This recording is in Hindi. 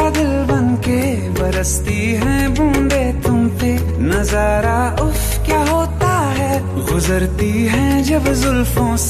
बादल बन के बरसती है बूंदे तुम पे। नज़ारा उफ, क्या होता है? गुजरती है जब जुल्फों से।